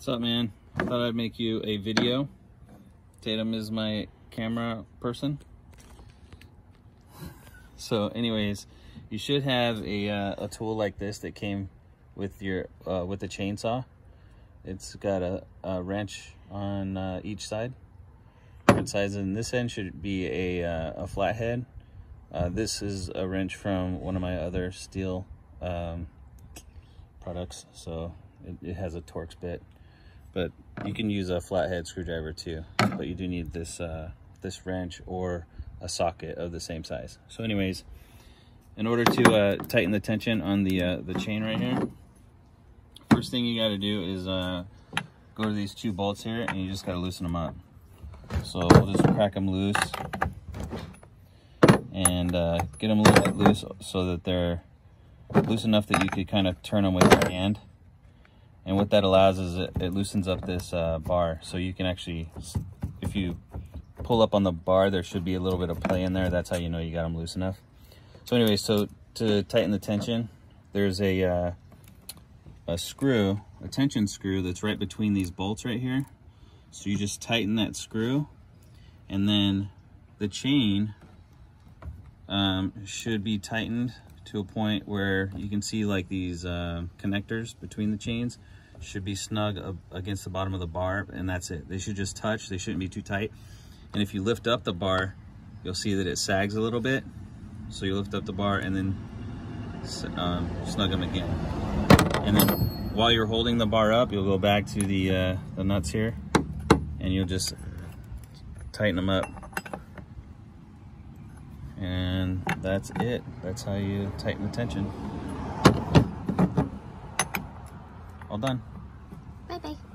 What's up, man? I thought I'd make you a video. Tatum is my camera person. So, anyways, you should have a, uh, a tool like this that came with your uh, with the chainsaw. It's got a, a wrench on uh, each side, different sides, and this end should be a uh, a flathead. Uh, this is a wrench from one of my other Stihl um, products, so it, it has a Torx bit but you can use a flathead screwdriver too but you do need this uh, this wrench or a socket of the same size. So anyways in order to uh, tighten the tension on the uh, the chain right here first thing you got to do is uh, go to these two bolts here and you just got to loosen them up. So we'll just crack them loose and uh, get them a little bit loose so that they're loose enough that you could kind of turn them with your hand and what that allows is it, it loosens up this uh, bar. So you can actually if you pull up on the bar there should be a little bit of play in there. That's how you know you got them loose enough. So anyway so to tighten the tension there's a uh, a screw a tension screw that's right between these bolts right here. So you just tighten that screw and then the chain um, should be tightened to a point where you can see like these uh, connectors between the chains should be snug against the bottom of the bar and that's it. They should just touch, they shouldn't be too tight. And if you lift up the bar, you'll see that it sags a little bit. So you lift up the bar and then um, snug them again. And then while you're holding the bar up, you'll go back to the, uh, the nuts here and you'll just tighten them up and that's it. That's how you tighten the tension. All done. Bye bye